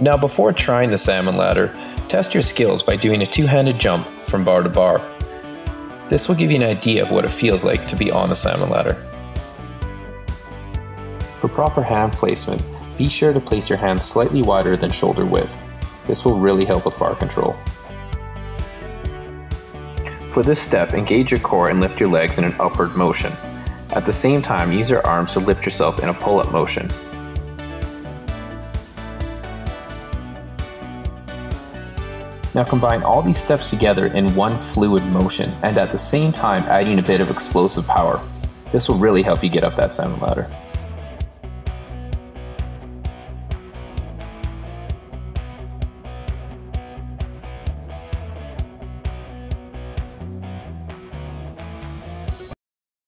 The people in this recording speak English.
Now before trying the salmon ladder, test your skills by doing a two-handed jump from bar to bar. This will give you an idea of what it feels like to be on the salmon ladder. For proper hand placement, be sure to place your hands slightly wider than shoulder width. This will really help with bar control. For this step, engage your core and lift your legs in an upward motion. At the same time, use your arms to lift yourself in a pull-up motion. Now combine all these steps together in one fluid motion and at the same time adding a bit of explosive power. This will really help you get up that salmon ladder.